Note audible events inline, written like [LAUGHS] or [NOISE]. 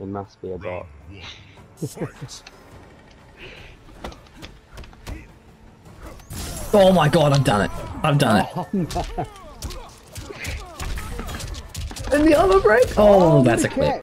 It must be a bot. [LAUGHS] Oh my god, I've done it. I've done it. Oh, and the other break. Oh, that's a clip.